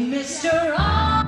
Mr. R.